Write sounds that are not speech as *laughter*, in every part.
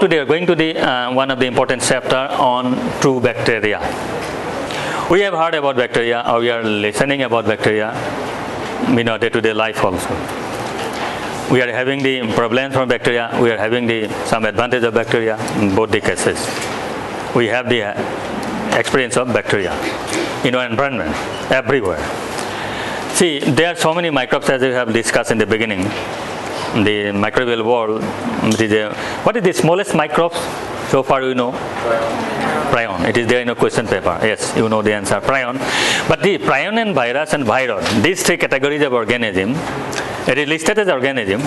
Today we are going to the uh, one of the important chapter on true bacteria. We have heard about bacteria or we are listening about bacteria in our day-to-day life also. We are having the problems from bacteria, we are having the some advantage of bacteria in both the cases. We have the uh, experience of bacteria in our environment everywhere. See, there are so many microbes as we have discussed in the beginning the microbial world, the, what is the smallest microbes so far you know? Prion. It is there in a question paper. Yes, you know the answer. Prion. But the prion and virus and viral, these three categories of organism, it is listed as organism.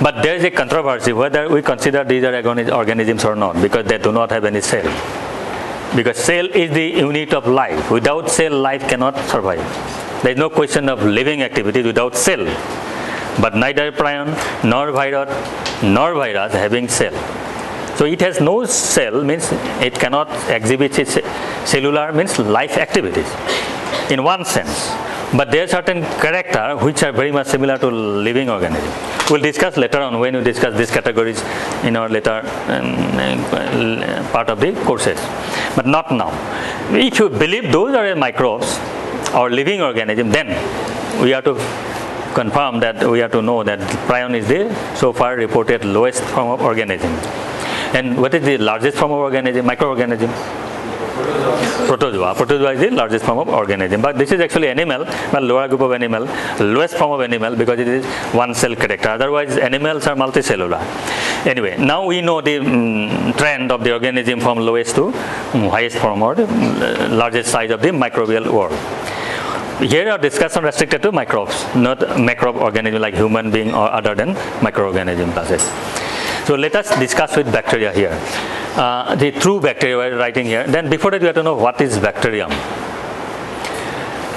But there is a controversy whether we consider these are organisms or not because they do not have any cell. Because cell is the unit of life. Without cell, life cannot survive. There is no question of living activity without cell but neither prion nor virus nor virus having cell. So it has no cell means it cannot exhibit its cellular means life activities in one sense. But there are certain character which are very much similar to living organism. We'll discuss later on when we discuss these categories in our later um, part of the courses. But not now. If you believe those are microbes or living organism, then we have to confirm that we have to know that prion is the so far reported lowest form of organism. And what is the largest form of organism, microorganism? Protozoa. Protozoa is the largest form of organism. But this is actually animal, but lower group of animal, lowest form of animal because it is one cell character. Otherwise, animals are multicellular. Anyway, now we know the um, trend of the organism from lowest to um, highest form or the largest size of the microbial world. Here our discussion restricted to microbes, not macroorganisms like human being or other than microorganism classes. So let us discuss with bacteria here. Uh, the true bacteria we're writing here. Then before that we have to know what is bacterium.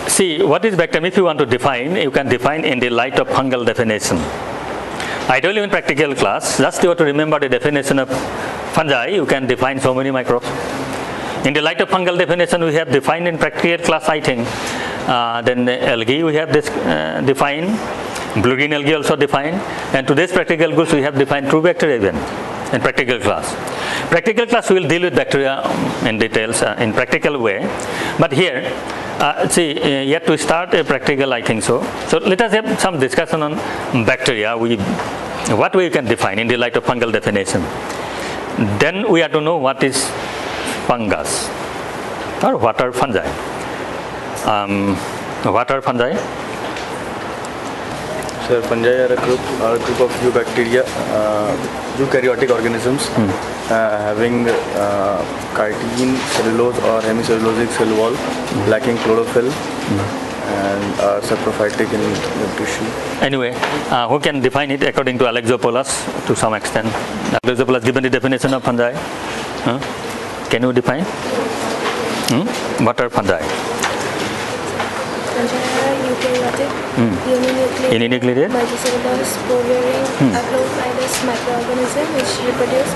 See, what is bacterium? If you want to define, you can define in the light of fungal definition. I told you in practical class, just you have to remember the definition of fungi, you can define so many microbes. In the light of fungal definition, we have defined in practical class, I think, uh, then algae we have this uh, defined, blue green algae also defined, and today's practical course we have defined true bacteria even in practical class. Practical class we will deal with bacteria in details uh, in practical way, but here uh, see uh, yet to start a practical I think so. So let us have some discussion on bacteria. We what we can define in the light of fungal definition. Then we have to know what is fungus or what are fungi. Um, what are fungi? Sir, fungi are a group, are a group of eubacteria, uh, eukaryotic organisms Hmm. uh, having uh, chitin, cellulose or hemicellulosic cell wall, hmm. lacking chlorophyll, Hmm. and are saprophytic in tissue. Anyway, uh, who can define it according to Alexopoulos to some extent? Alexopoulos given the definition of fungi. Huh? Can you define? Hmm? What are fungi? Fungi are eukaryotic, Hmm. uninucleated, Uninucleated? multicellular, spore-bearing, Hmm. haplophilous microorganism which reproduce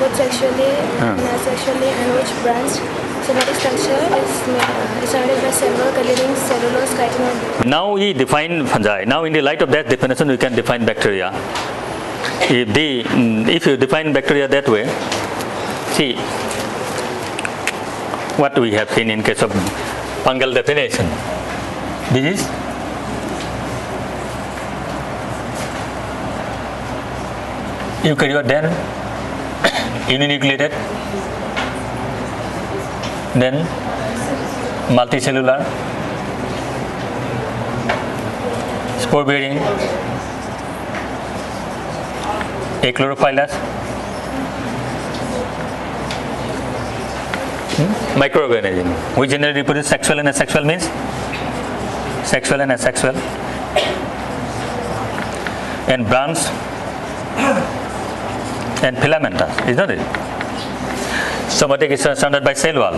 both sexually Ah. and asexually and which branch somatic structure is ma- is surrounded by several containing cellulose, chitin and Now we define fungi. Now in the light of that definition, we can define bacteria. If, the, mm, if you define bacteria that way, see what we have seen in case of fungal definition. This is? Eukaryote then *coughs* uninucleated. Then multicellular. Spore bearing achlorophyllous microorganism. Which generally reproduce sexual and asexual means? Sexual and asexual. And branch and filamentous is not it? Somatic is surrounded by cell wall.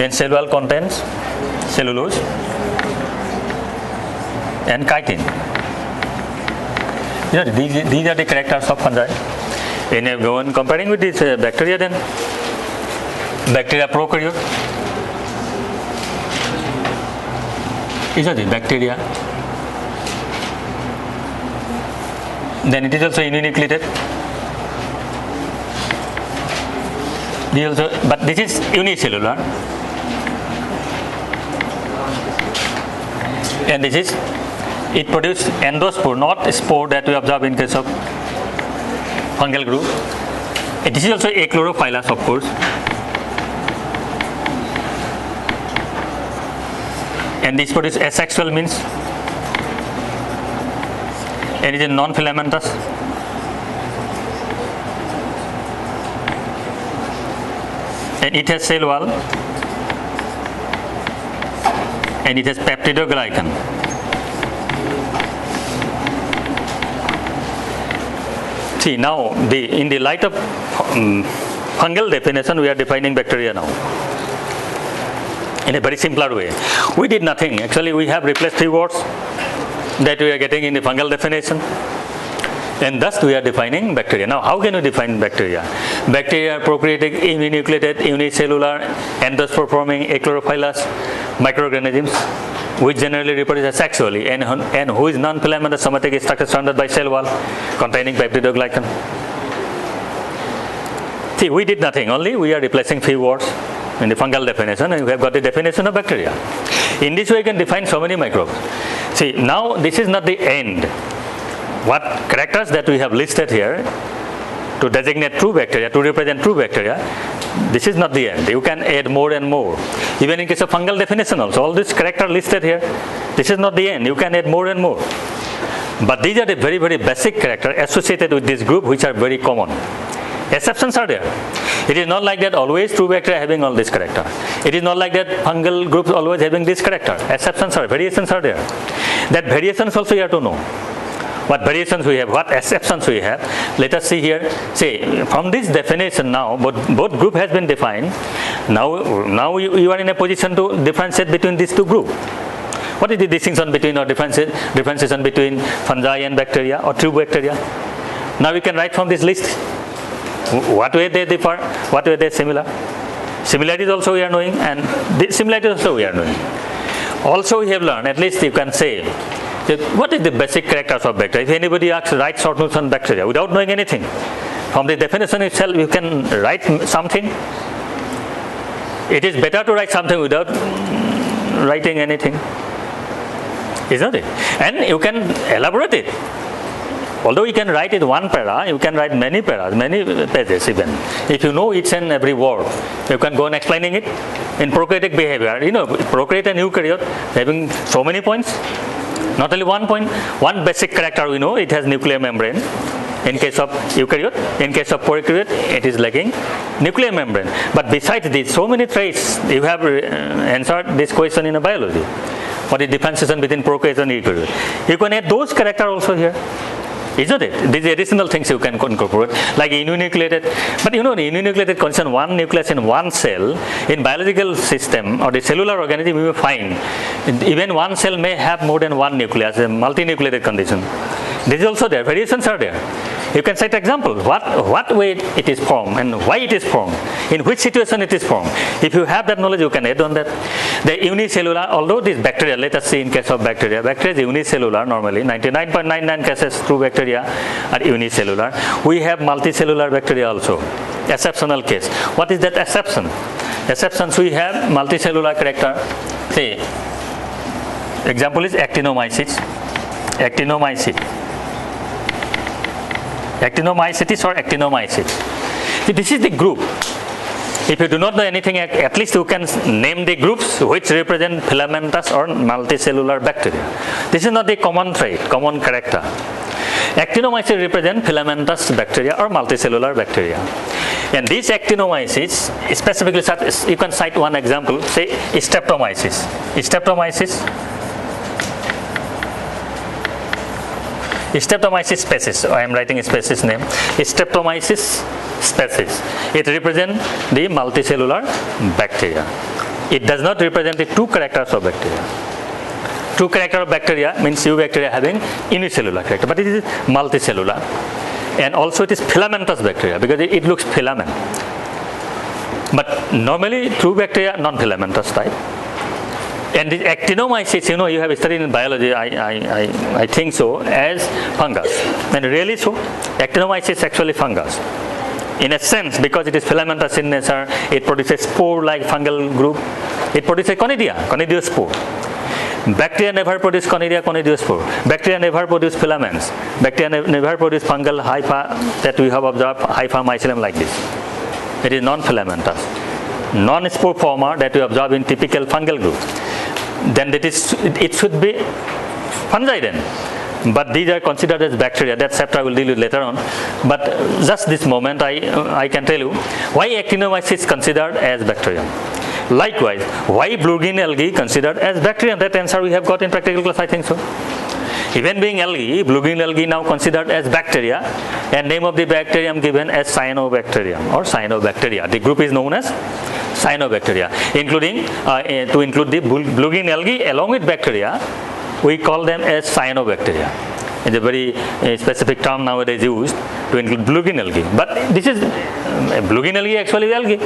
And cell wall contains cellulose and chitin. You know, these, these are the characters of fungi. And when comparing with this uh, bacteria then bacteria prokaryote is it bacteria then it is also uninucleated This also, but this is unicellular. And this is, it produces endospore, not spore that we observe in case of fungal group. This is also achlorophyllous, of course. And this produces asexual means, and it is non-filamentous. and it has cell wall and it has peptidoglycan. See now the in the light of um, fungal definition we are defining bacteria now in a very simpler way. We did nothing actually we have replaced three words that we are getting in the fungal definition and thus we are defining bacteria. Now, how can we define bacteria? Bacteria are prokaryotic, uninucleated, unicellular, endospore forming, achlorophyllous microorganisms which generally reproduce asexually and, and who is non-filamentous somatic structure surrounded by cell wall containing peptidoglycan. See, we did nothing, only we are replacing few words in the fungal definition and we have got the definition of bacteria. In this way, you can define so many microbes. See, now this is not the end what characters that we have listed here to designate true bacteria, to represent true bacteria, this is not the end. You can add more and more. Even in case of fungal definition also, all these characters listed here, this is not the end. You can add more and more. But these are the very, very basic characters associated with this group which are very common. Exceptions are there. It is not like that always true bacteria having all this character. It is not like that fungal groups always having this character. Exceptions are, variations are there. That variations also you have to know what variations we have, what exceptions we have. Let us see here. See, from this definition now, both, both group has been defined. Now, now you, you are in a position to differentiate between these two groups. What is the distinction between or differentiation between fungi and bacteria or true bacteria? Now we can write from this list what way they differ, what way they similar. Similarities also we are knowing and similarities also we are knowing. Also we have learned, at least you can say, what is the basic characters of bacteria? If anybody asks, write short notes on bacteria without knowing anything, from the definition itself, you can write something. It is better to write something without writing anything, isn't it? And you can elaborate it. Although you can write it one para, you can write many paras, many pages even. If you know each and every word, you can go on explaining it in prokaryotic behavior. You know, prokaryote and eukaryote having so many points. Not only one point, one basic character we know, it has nuclear membrane. In case of eukaryote, in case of prokaryote, it is lacking nuclear membrane. But besides this, so many traits, you have uh, answered this question in a biology. What is differentiation between prokaryote and eukaryote? You can add those characters also here. Isn't it? These additional things you can incorporate, like uninucleated. But you know, the uninucleated condition one nucleus in one cell. In biological system or the cellular organism, you will find even one cell may have more than one nucleus, a multinucleated condition. This is also there. Variations are there. You can cite examples. What what way it is formed and why it is formed, in which situation it is formed. If you have that knowledge, you can add on that. The unicellular, although this bacteria, let us see in case of bacteria. Bacteria is unicellular normally. 99.99 cases true bacteria are unicellular. We have multicellular bacteria also. Exceptional case. What is that exception? Exceptions we have multicellular character. Say, example is actinomycetes. Actinomycetes actinomycetes or actinomycetes. This is the group. If you do not know anything, at least you can name the groups which represent filamentous or multicellular bacteria. This is not the common trait, common character. Actinomycetes represent filamentous bacteria or multicellular bacteria. And these actinomycetes, specifically, you can cite one example, say streptomyces. Streptomyces Streptomyces species, I am writing species name, Streptomyces species. It represents the multicellular bacteria. It does not represent the two characters of bacteria. Two character of bacteria means eubacteria having unicellular character, but it is multicellular. And also it is filamentous bacteria because it, it looks filament. But normally true bacteria non-filamentous type and actinomycetes, you know, you have studied in biology, I, I, I, I think so, as fungus. And really so, actinomycetes is actually fungus. in a sense, because it is filamentous in nature, it produces spore-like fungal group. It produces conidia, conidiospore. Bacteria never produce conidia, conidiospore. Bacteria never produce filaments. Bacteria ne never produce fungal hypha that we have observed, hypha mycelium like this. It is non-filamentous. Non-spore former that we observe in typical fungal group. Then it, is, it should be fungi then but these are considered as bacteria. That chapter I will deal with later on. But just this moment, I, I can tell you why actinomyces is considered as bacterium. Likewise, why blue green algae considered as bacterium? That answer we have got in practical class, I think so. Even being algae, blue green algae now considered as bacteria, and name of the bacterium given as cyanobacterium or cyanobacteria. The group is known as cyanobacteria, including uh, to include the blue green algae along with bacteria we call them as cyanobacteria. It's a very uh, specific term nowadays used to include blue-green algae. But this is um, blue-green algae actually is algae.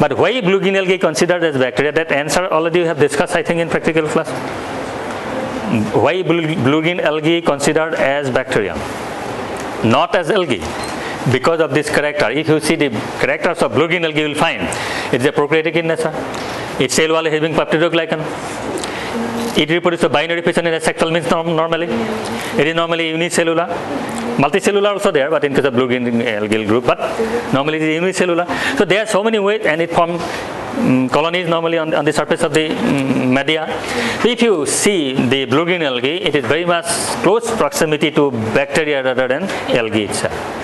But why blue-green algae considered as bacteria? That answer already we have discussed, I think, in practical class. Why blue-green algae considered as bacterium, not as algae? Because of this character. If you see the characters of blue-green algae, you will find it's a prokaryotic in nature. Its cell wall is having peptidoglycan it reproduces a binary fission in a sexual means normally. It is normally unicellular. Multicellular also there, but in case of blue green algal group, but normally it is unicellular. So there are so many ways, and it forms um, colonies normally on, on, the surface of the um, media. So if you see the blue green algae, it is very much close proximity to bacteria rather than algae itself.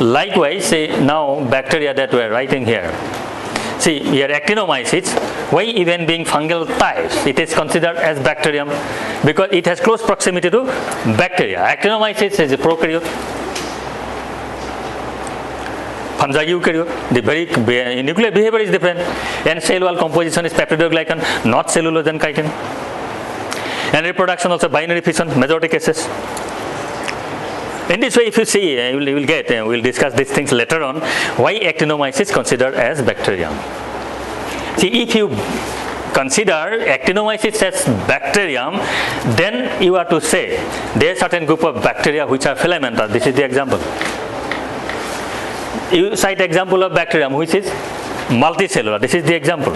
Likewise, say now bacteria that we are writing here See, here actinomyces, why even being fungal types, it is considered as bacterium because it has close proximity to bacteria. Actinomyces is a prokaryote. Fungi eukaryote, the very nuclear behavior is different and cell wall composition is peptidoglycan, not cellulose and chitin. And reproduction also binary fission, majority cases. In this way, if you see, uh, you will, you will get, uh, we will discuss these things later on, why actinomyces considered as bacterium. See, if you consider actinomyces as bacterium, then you are to say there is certain group of bacteria which are filamentous. This is the example. You cite example of bacterium which is multicellular. This is the example.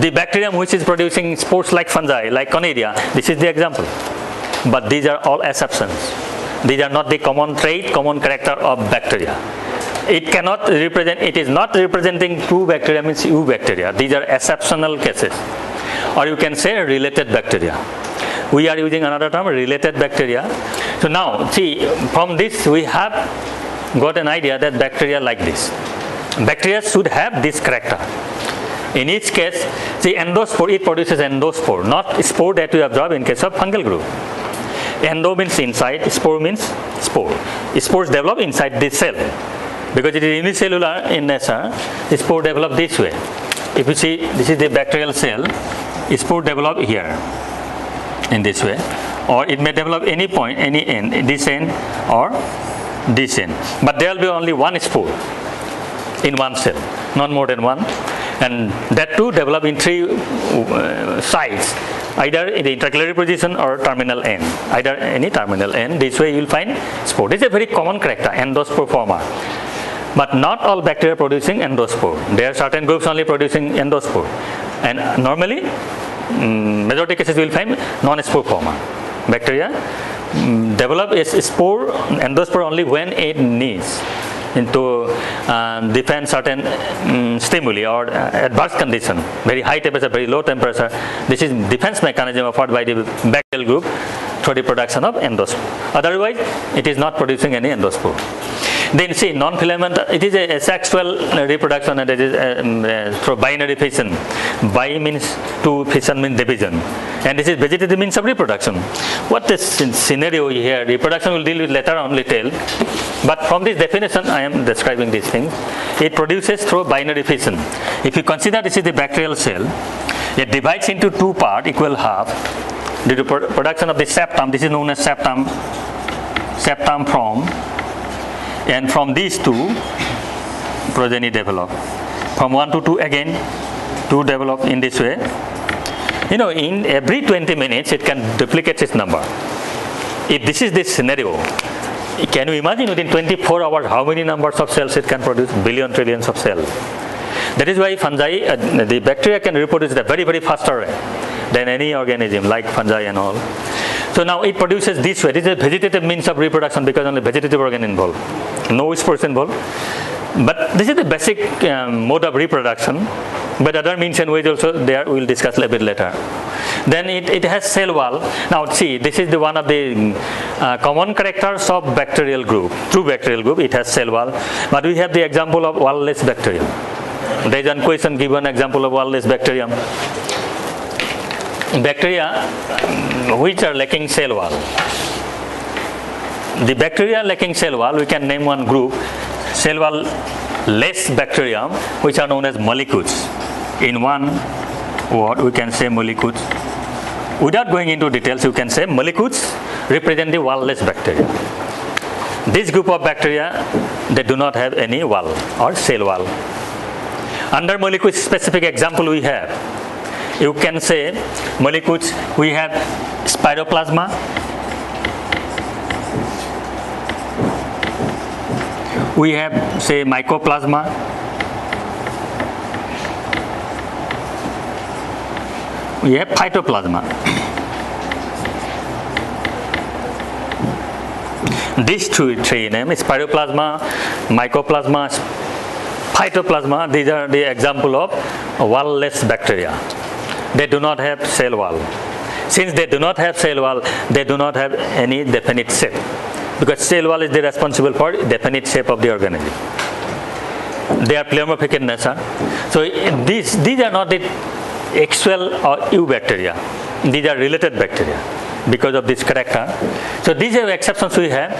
The bacterium which is producing spores like fungi, like conidia, this is the example but these are all exceptions. These are not the common trait, common character of bacteria. It cannot represent, it is not representing true bacteria means eubacteria. These are exceptional cases. Or you can say related bacteria. We are using another term, related bacteria. So now, see, from this we have got an idea that bacteria like this. Bacteria should have this character. In each case, see endospore, it produces endospore, not spore that we observe in case of fungal group. Endo means inside, spore means spore. Spores develop inside this cell. Because it is unicellular in nature, spore develop this way. If you see, this is the bacterial cell, spore develop here, in this way. Or it may develop any point, any end, this end or this end. But there will be only one spore in one cell, not more than one. And that too develop in three uh, sides either in the intercalary position or terminal end, either any terminal end. This way you will find spore. This is a very common character, endospore former. But not all bacteria producing endospore. There are certain groups only producing endospore. And normally, um, majority cases you will find non-spore former. Bacteria um, develop a spore, endospore only when it needs into uh, defend certain um, stimuli or uh, adverse condition, very high temperature, very low temperature. This is defense mechanism offered by the bacterial group through the production of endospore. Otherwise, it is not producing any endospore. Then see, non-filament, it is a, a sexual reproduction and it is um, uh, through binary fission. Bi means two, fission means division. And this is vegetative means of reproduction. What is scenario here, reproduction will deal with later on little. But from this definition, I am describing these things. It produces through binary fission. If you consider this is the bacterial cell, it divides into two parts, equal half, due to production of the septum. This is known as septum, septum from and from these two progeny develop from 1 to 2 again 2 develop in this way you know in every 20 minutes it can duplicate its number if this is the scenario can you imagine within 24 hours how many numbers of cells it can produce? Billion, trillions of cells. That is why fungi, uh, the bacteria can reproduce at a very, very faster rate than any organism like fungi and all. So now it produces this way. This is a vegetative means of reproduction because only vegetative organ involved. No spores involved. But this is the basic um, mode of reproduction. But other means and ways also there we will discuss a little bit later. Then it, it has cell wall. Now see, this is the one of the uh, common characters of bacterial group. True bacterial group, it has cell wall. But we have the example of wall-less bacterium. There is one question given example of wall-less bacterium. Bacteria um, which are lacking cell wall. The bacteria lacking cell wall, we can name one group, cell wall less bacterium, which are known as mollicutes. In one word, we can say mollicutes. Without going into details, you can say mollicutes represent the wall-less bacteria. This group of bacteria, they do not have any wall or cell wall. Under mollicutes, specific example we have. You can say mollicutes, we have spiroplasma, we have say mycoplasma. We have phytoplasma. These two three names spiroplasma mycoplasma phytoplasma these are the example of wall-less bacteria. They do not have cell wall. Since they do not have cell wall they do not have any definite shape because cell wall is the responsible for definite shape of the organism. They are pleomorphic in nature. So these, these are not the actual or eubacteria. These are related bacteria because of this character. So these are exceptions we have.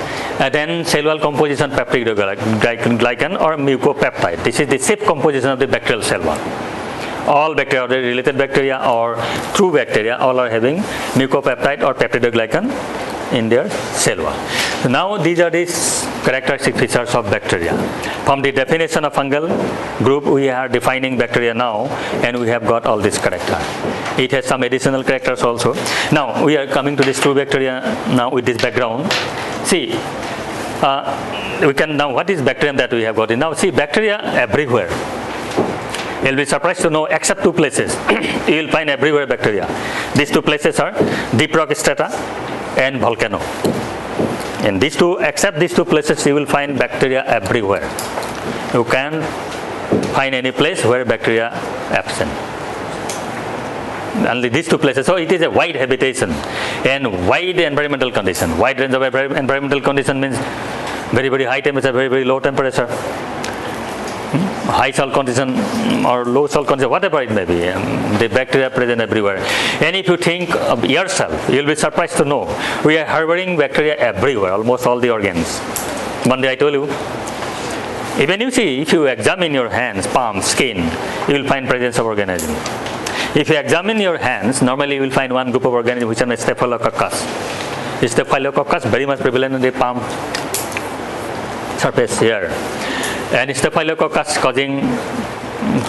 Then cell wall composition peptidoglycan or mucopeptide. This is the shape composition of the bacterial cell wall all bacteria, related bacteria or true bacteria, all are having mucopeptide or peptidoglycan in their cell wall. So now these are the characteristic features of bacteria. From the definition of fungal group, we are defining bacteria now, and we have got all this character. It has some additional characters also. Now we are coming to this true bacteria now with this background. See, uh, we can now what is bacterium that we have got? in Now see bacteria everywhere. You'll be surprised to know except two places. *clears throat* you will find everywhere bacteria. These two places are deep rock strata and volcano. In these two, except these two places, you will find bacteria everywhere. You can find any place where bacteria absent. Only these two places. So it is a wide habitation and wide environmental condition. Wide range of environmental condition means very very high temperature, very very low temperature high salt condition or low salt condition, whatever it may be, um, the bacteria present everywhere. And if you think of yourself, you'll be surprised to know we are harboring bacteria everywhere, almost all the organs. One day I told you, even you see, if you examine your hands, palms, skin, you will find presence of organism. If you examine your hands, normally you will find one group of organisms which are Staphylococcus. Staphylococcus very much prevalent in the palm surface here and staphylococcus causing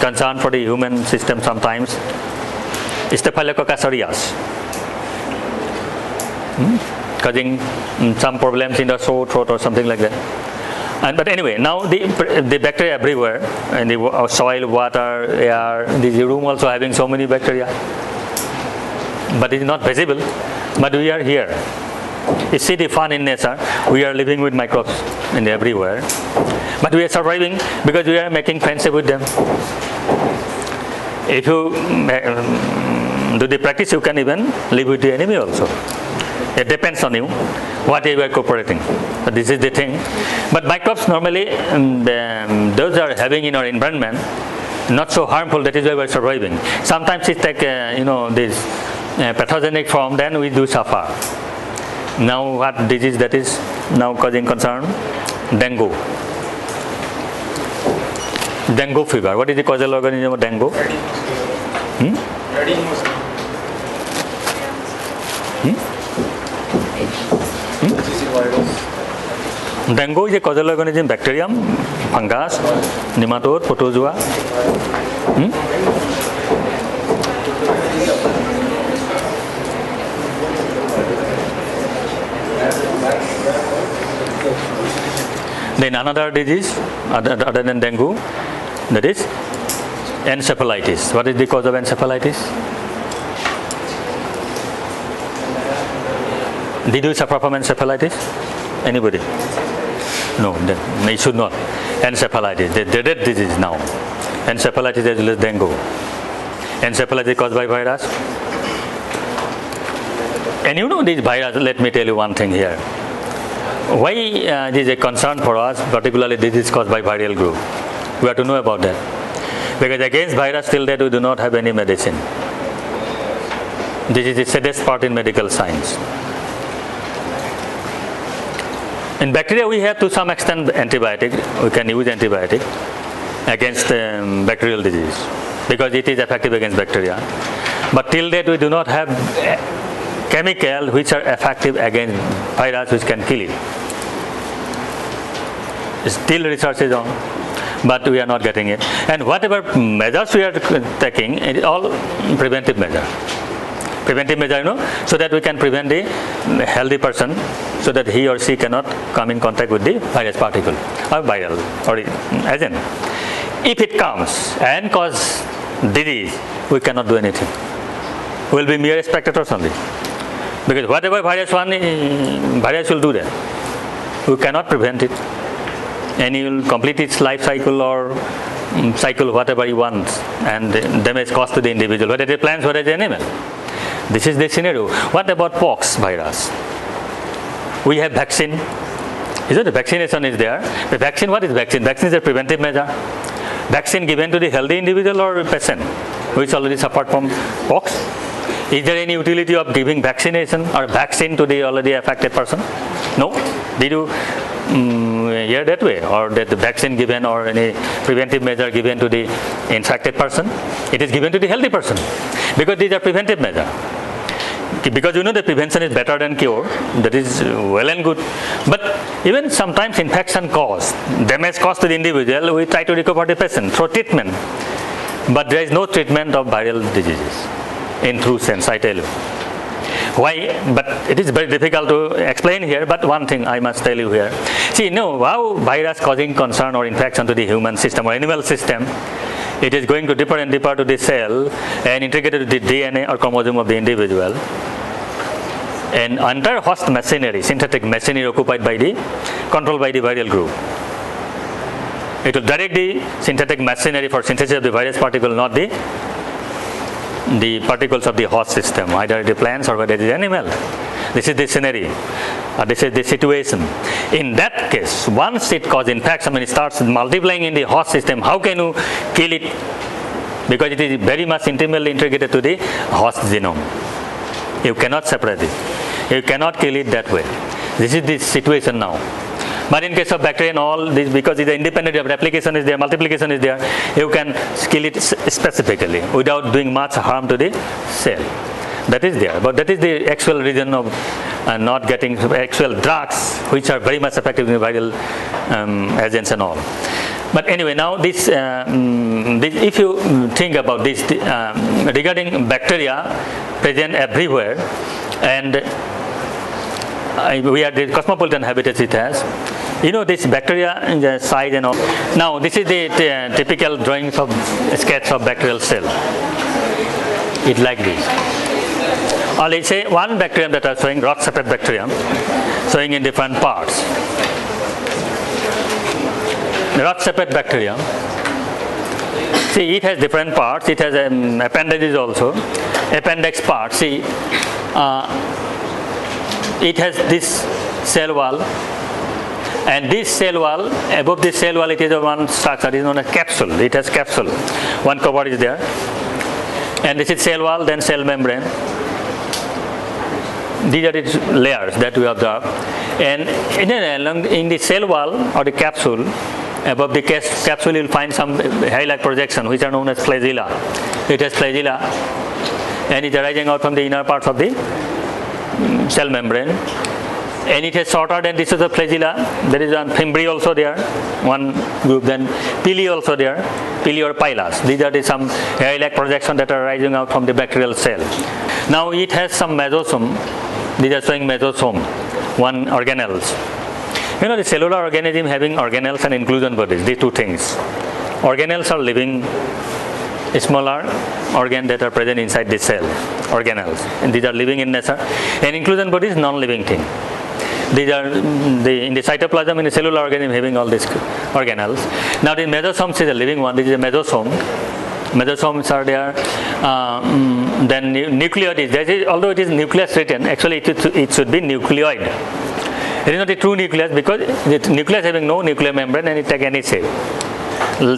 concern for the human system sometimes. Staphylococcus aureus hmm? causing some problems in the sore throat or something like that. And, but anyway, now the, the bacteria everywhere, in the soil, water, air, the room also having so many bacteria. But it is not visible, but we are here. You see the fun in nature, we are living with microbes in everywhere. But we are surviving because we are making friendship with them. If you um, do the practice, you can even live with the enemy also. It depends on you, what you are cooperating. But this is the thing. But microbes normally, um, those are having in our environment, not so harmful. That is why we are surviving. Sometimes it take uh, you know this uh, pathogenic form, then we do suffer. Now what disease that is now causing concern? Dengue. Dengue fever. What is the causal organism of dengue? Hmm? Hmm? Hmm? Dengue is a causal organism, bacterium, fungus, nematode, protozoa. Hmm? Then another disease other, other than dengue, that is encephalitis. What is the cause of encephalitis? Did you suffer from encephalitis? Anybody? No, they should not. Encephalitis, the dreaded disease now. Encephalitis as well as dengue. Encephalitis caused by virus. And you know this virus, let me tell you one thing here. Why uh, this is a concern for us, particularly this is caused by viral group. We have to know about that. Because against virus till that we do not have any medicine. This is the saddest part in medical science. In bacteria, we have to some extent antibiotic. We can use antibiotic against um, bacterial disease because it is effective against bacteria. But till that, we do not have chemical which are effective against virus which can kill it. Still research is on, but we are not getting it. And whatever measures we are taking, it is all preventive measure preventive measure, you know, so that we can prevent the healthy person so that he or she cannot come in contact with the virus particle or viral or agent. If it comes and cause disease, we cannot do anything. We will be mere spectators only. Because whatever virus one, virus will do that. We cannot prevent it. And he will complete its life cycle or mm, cycle whatever he wants and damage caused to the individual, whether it is plants, whether it is animal. This is the scenario. What about pox virus? We have vaccine. Is it the vaccination is there? The vaccine, what is vaccine? Vaccine is a preventive measure. Vaccine given to the healthy individual or patient which already suffered from pox. Is there any utility of giving vaccination or vaccine to the already affected person? No. Did you um, hear that way? Or that the vaccine given or any preventive measure given to the infected person? It is given to the healthy person because these are preventive measures because you know the prevention is better than cure that is well and good but even sometimes infection cause damage caused to the individual we try to recover the patient through treatment but there is no treatment of viral diseases in true sense i tell you why but it is very difficult to explain here but one thing i must tell you here see know how virus causing concern or infection to the human system or animal system it is going to deeper and deeper to the cell and integrated with the DNA or chromosome of the individual. And entire host machinery, synthetic machinery occupied by the, controlled by the viral group. It will direct the synthetic machinery for synthesis of the virus particle, not the the particles of the host system, either the plants or whether it is animal. This is the scenario. Uh, this is the situation. In that case, once it causes infection, when it starts multiplying in the host system, how can you kill it? Because it is very much intimately integrated to the host genome. You cannot separate it. You cannot kill it that way. This is the situation now. But in case of bacteria and all this, because it's independent of replication is there, multiplication is there, you can kill it specifically without doing much harm to the cell. That is there. But that is the actual reason of uh, not getting actual drugs, which are very much effective in viral um, agents and all. But anyway, now this, uh, this, if you think about this uh, regarding bacteria present everywhere, and we are the cosmopolitan habitats it has. You know this bacteria in the size and all. Now this is the, typical drawings of sketch of bacterial cell. It like this. Or let's say one bacterium that are showing rod shaped bacterium, showing in different parts. The rod shaped bacterium. See, it has different parts. It has um, appendages also. Appendix part. See, uh, it has this cell wall and this cell wall above this cell wall it is a one structure. It is known as capsule. It has capsule. One cover is there. And this is cell wall then cell membrane. These are its layers that we observe. And in, along in the cell wall or the capsule above the capsule you will find some hair-like projection which are known as flagella. It has flagella and it is arising out from the inner parts of the cell membrane and it has shorter than this is a flagella. There is a fimbriae also there. One group then pili also there. Pili or pilus these are the some hair-like projection that are rising out from the bacterial cell. Now it has some mesosome. These are showing mesosome. One organelles. You know, the cellular organism having organelles and inclusion bodies, these two things. Organelles are living smaller organ that are present inside the cell, organelles, and these are living in nature. And inclusion body is non-living thing. These are the, in the cytoplasm in the cellular organism having all these organelles. Now the mesosomes is a living one. This is a mesosome. Mesosomes are there. Uh, then nu- nucleoid is there. Although it is nucleus written, actually it, it, should be nucleoid. It is not a true nucleus because the nucleus having no nuclear membrane and it take any shape.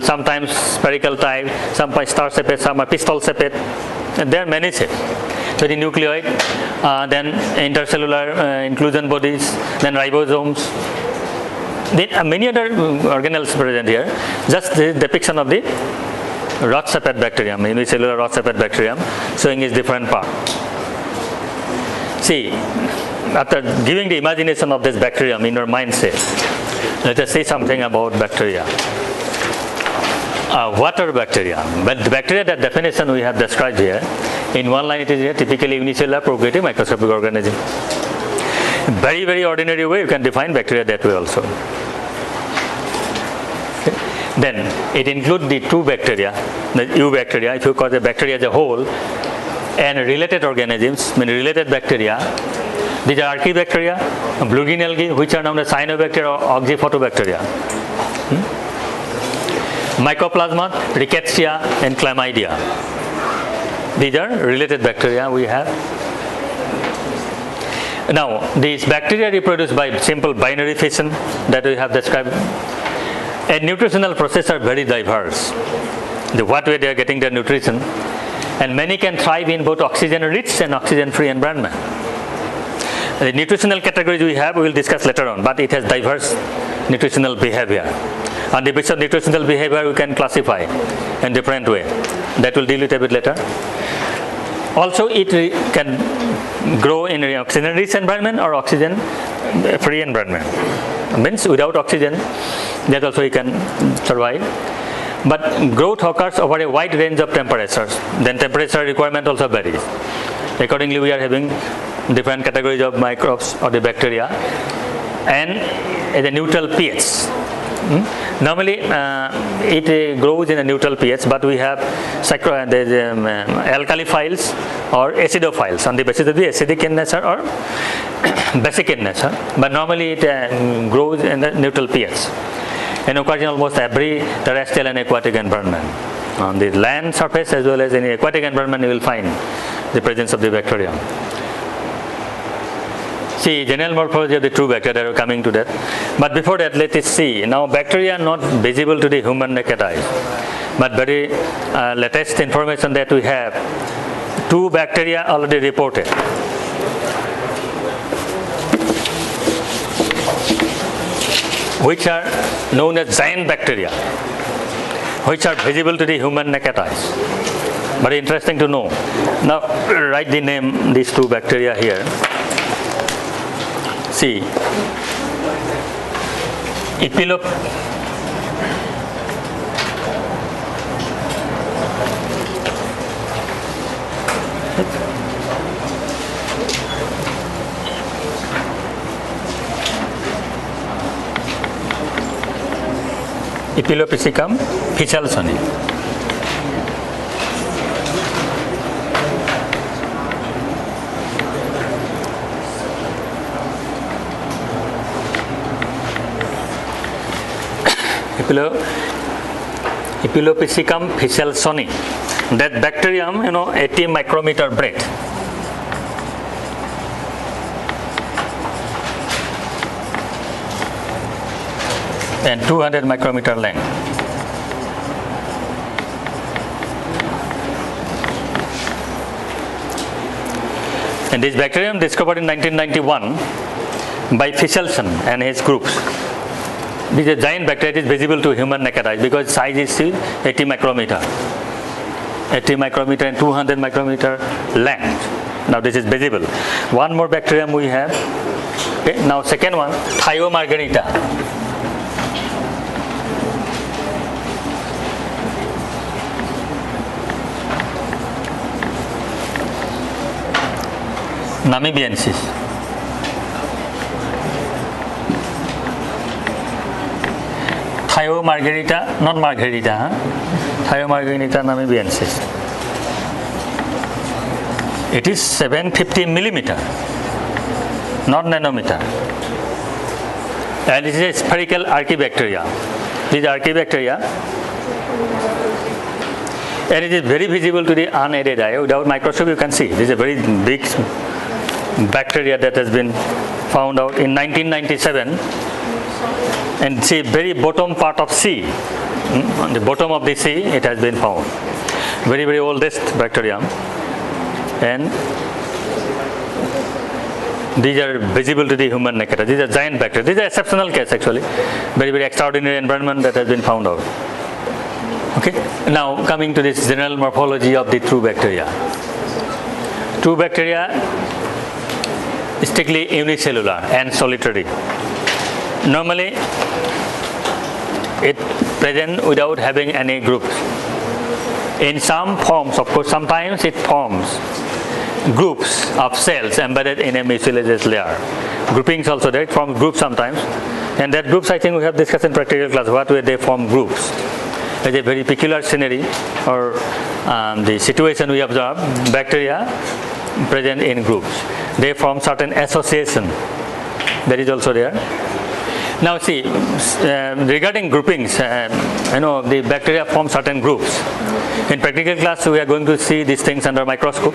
Sometimes spherical type, some star shaped, some are pistol shaped. And There are many shapes. So the nucleoid, uh, then intercellular uh, inclusion bodies, then ribosomes. Then uh, many other mm, organelles present here. Just the depiction of the rod shaped bacterium, unicellular rod shaped bacterium, showing its different part. See, after giving the imagination of this bacterium in your mindset, let us say something about bacteria. Uh, water bacteria. But the bacteria, that definition we have described here, in one line it is a typically unicellular prokaryotic microscopic organism. Very, very ordinary way you can define bacteria that way also. Then it includes the two bacteria, the eubacteria, if you call the bacteria as a whole, and related organisms, I mean related bacteria. These are archaebacteria, Blue-green algae, which are known as cyanobacteria or oxyphotobacteria. Hmm? Mycoplasma, Rickettsia, and Chlamydia. These are related bacteria we have. Now, these bacteria reproduce by simple binary fission that we have described. And nutritional processes are very diverse. The what way they are getting their nutrition, and many can thrive in both oxygen-rich and oxygen-free environment. The nutritional categories we have, we will discuss later on, but it has diverse nutritional behavior. On the basis of nutritional behavior, we can classify in different way. That will deal with a bit later. Also, it can grow in an oxygen-rich environment or oxygen-free environment. Means without oxygen, that also it can survive. But growth occurs over a wide range of temperatures. Then temperature requirement also varies. Accordingly, we are having different categories of microbes or the bacteria and at a neutral pH. Hmm? Normally, uh, it uh, grows in a neutral pH, but we have cyclo- there's, um, uh, alkaliphiles or acidophiles on the basis of the acidic in nature or *coughs* basic in nature. But normally, it uh, grows in the neutral pH and in almost every terrestrial and aquatic environment. On the land surface as well as in aquatic environment, you will find the presence of the bacteria. See, general morphology of the true bacteria are coming to that. But before that, let us see. Now, bacteria are not visible to the human naked eye, but very uh, latest information that we have. Two bacteria already reported. Which are known as giant bacteria, which are visible to the human naked eyes. Very interesting to know. Now, write the name these two bacteria here. Sí. Ik wil op. ইপিলোপিসিকাম ফিসালসনি Epilo, Epulopiscium fishelsoni. That bacterium, you know, 80 micrometer breadth. and 200 micrometer length. And this bacterium discovered in 1991 by Fishelson and his groups. This is a giant bacteria, it is visible to human naked eye because size is see, 80 micrometer. 80 micrometer and 200 micrometer length. Now this is visible. One more bacterium we have. Okay, now second one, Thiomargarita. Namibiensis. Thiomargarita, not margarita, huh? Thiomargarita namibiensis. It is 750 millimeter, not nanometer. And it is a spherical archaebacteria. These archaebacteria and it is very visible to the unaided eye. Without microscope, you can see. This is a very big bacteria that has been found out in 1997. And see, very bottom part of sea, mm, on the bottom of the sea, it has been found. Very, very oldest bacterium. And these are visible to the human naked. These are giant bacteria. These are exceptional case actually. Very, very extraordinary environment that has been found out. Okay. Now coming to this general morphology of the true bacteria. True bacteria strictly unicellular and solitary. Normally it present without having any groups. In some forms, of course, sometimes it forms groups of cells embedded in a mucilaginous layer. Groupings also there, it forms groups sometimes. And that groups I think we have discussed in practical class, what way they form groups is a very peculiar scenery or um, the situation we observe bacteria present in groups they form certain association that is also there now see uh, regarding groupings uh, you know the bacteria form certain groups in practical class we are going to see these things under microscope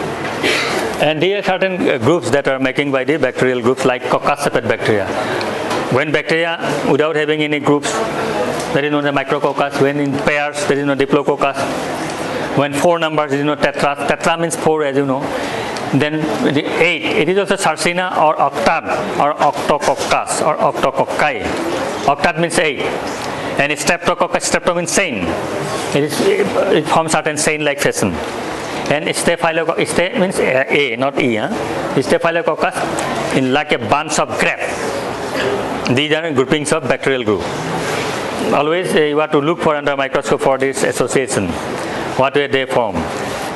and there are certain uh, groups that are making by the bacterial groups like coccus sepet bacteria when bacteria without having any groups there is no micrococcus. When in pairs, there is no diplococcus. When four numbers, there is no tetra. Tetra means four, as you know. Then the eight, it is also sarcina or octad or octococcus or octococci. Octad means eight. And streptococcus, strepto means sane. It, is, it forms certain sane-like fashion. And staphylococcus, ste means A, not E. Huh? Staphylococcus in like a bunch of grape. These are groupings of bacterial group always uh, you have to look for under microscope for this association, what way they form.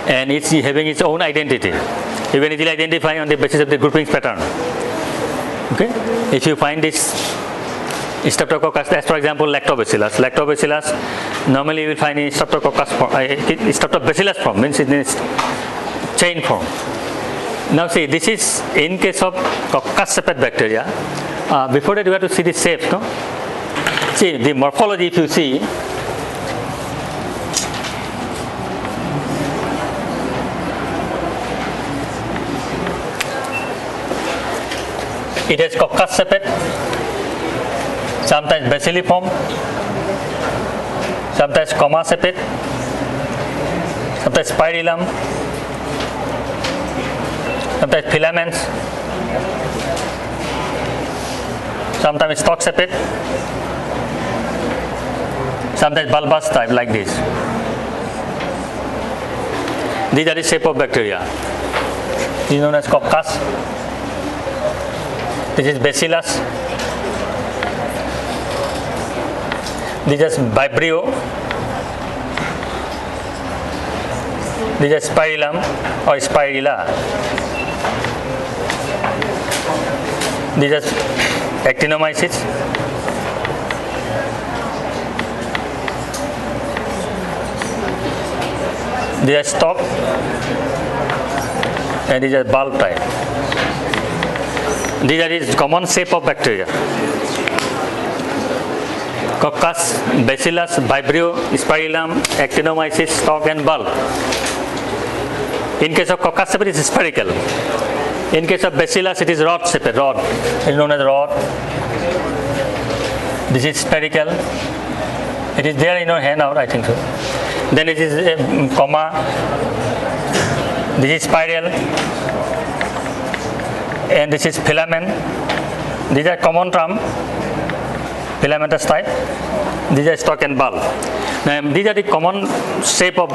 And it's having its own identity. Even it will identify on the basis of the groupings pattern. Okay? If you find this Streptococcus, as for example, lactobacillus. Lactobacillus, normally you will find in Streptococcus form, uh, Streptobacillus form, means it is chain form. Now see, this is in case of coccus sepet bacteria. Uh, before that, you have to see the shape, no? see the morphology if you see it has coccus sepet sometimes bacilliform sometimes comma sepet sometimes spirillum sometimes filaments sometimes stalk sepet sometimes bulbous type like this. These are the shape of bacteria. This is known as coccus. This is bacillus. This is vibrio. This is spirillum or spirilla. This is actinomyces. These are stalk and these are bulb type. These are the common shape of bacteria. Coccus, Bacillus, Vibrio, Spirillum, Actinomyces, stalk and bulb. In case of Coccus it is spherical. In case of Bacillus it is rod shaped, rod. It is known as rod. This is spherical. It is there in your hand out, I think so then it is uh, comma this is spiral and this is filament. These are common term filamentous type. These are stalk and bulb. Now these are the common shape of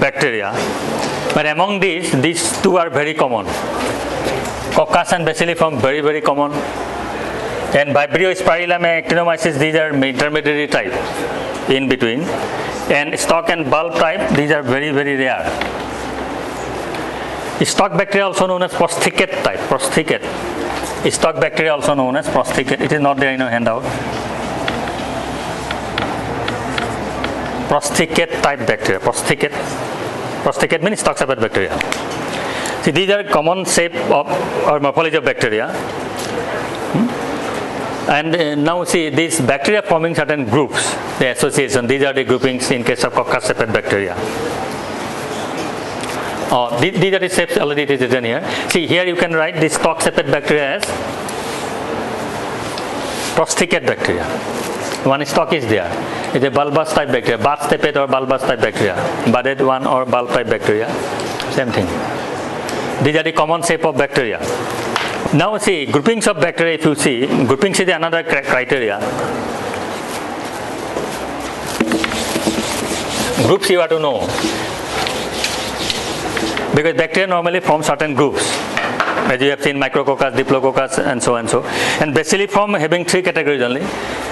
bacteria. But among these these two are very common. Coccus and bacilliform very very common. And vibrio spirillum and actinomyces these are intermediary type in between. And stalk and bulb type these are very very rare stalk bacteria also known as prosthecate type prosthecate stalk bacteria also known as prosthecate it is not there in your handout prosthecate type bacteria. Prosthecate. Prosthecate means toxopath bacteria. See, these are common shape of or morphology of bacteria. Hmm? And uh, now see these bacteria forming certain groups, the association, these are the groupings in case of coccus sepet bacteria. Oh, these, are the shapes already it is written here. See here you can write this toxopath bacteria as prosthecate bacteria. One stock is there. It's a bulbous type bacteria, bud stapet or bulbous type bacteria, budded one or bulb type bacteria, same thing. These are the common shape of bacteria. Now see, groupings of bacteria if you see, groupings is another cri- criteria. Groups you have to know. Because bacteria normally form certain groups. As you have seen Micrococcus, Diplococcus and so and so. And Bacilliform having three categories only.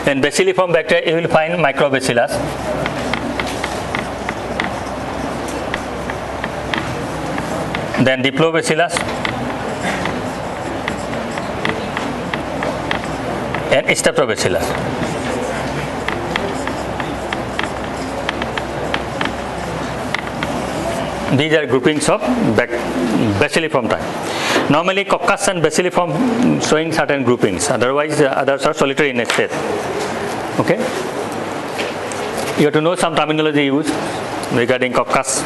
In Bacilliform bacteria you will find Microbacillus. Then Diplobacillus. And Streptobacillus. These are groupings of bacilliform type. Normally, coccus and bacilliform showing certain groupings. Otherwise, the others are solitary in state. Okay. You have to know some terminology used regarding coccus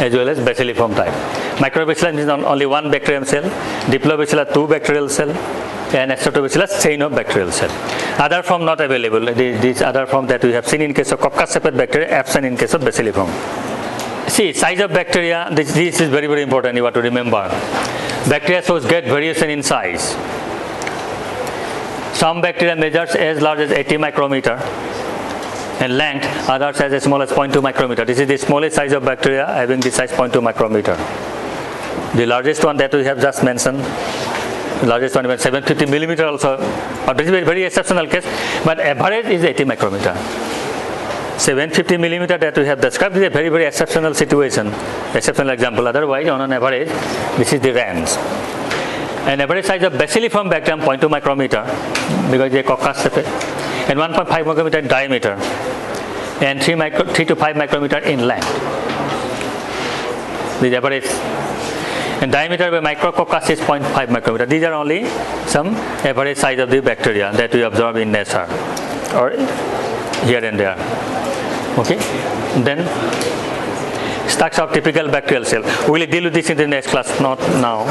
as well as bacilliform type. Microbacillus is on- only one bacterium cell. Diplobacillus two bacterial cell. And Streptobacillus chain of bacterial cell. Other form not available. These other form that we have seen in case of coccus sepet bacteria, absent in case of bacilliform. See, size of bacteria, this, this is very, very important, you have to remember. Bacteria shows great variation in size. Some bacteria measures as large as 80 micrometer in length, others as small as 0.2 micrometer. This is the smallest size of bacteria having the size 0.2 micrometer. The largest one that we have just mentioned, largest one is 750 millimeter also, but this is a very exceptional case, but average is 80 micrometer. 750 millimeter that we have described is a very, very exceptional situation, exceptional example. Otherwise, on an average, this is the range. An average size of bacilliform bacterium 0.2 micrometer because a coccus sepet, and 1.5 micrometer in diameter, and 3, micro, 3 to 5 micrometer in length. This average. And diameter of a micrococcus is 0.5 micrometer. These are only some average size of the bacteria that we observe in nature or here and there. Okay? Then structure of typical bacterial cell. We will deal with this in the next class, not now.